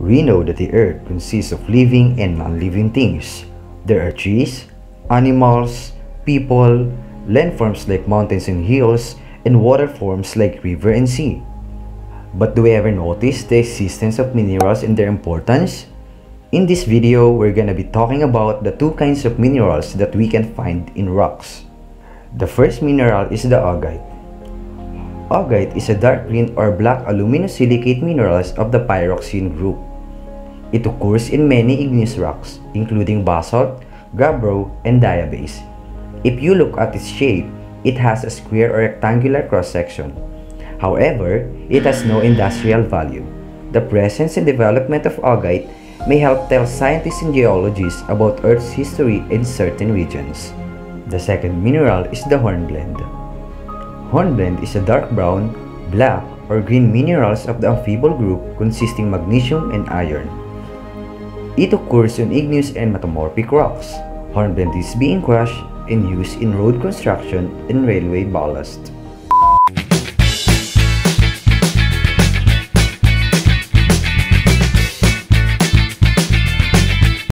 We know that the earth consists of living and non-living things. There are trees, animals, people, landforms like mountains and hills, and water forms like river and sea. But do we ever notice the existence of minerals and their importance? In this video, we're gonna be talking about the two kinds of minerals that we can find in rocks. The first mineral is the augite. Augite is a dark green or black aluminosilicate minerals of the pyroxene group. It occurs in many igneous rocks, including basalt, gabbro, and diabase. If you look at its shape, it has a square or rectangular cross-section. However, it has no industrial value. The presence and development of augite may help tell scientists and geologists about Earth's history in certain regions. The second mineral is the hornblende. Hornblende is a dark brown, black, or green minerals of the amphibole group consisting magnesium and iron. It occurs on igneous and metamorphic rocks. Hornblende is being crushed and used in road construction and railway ballast.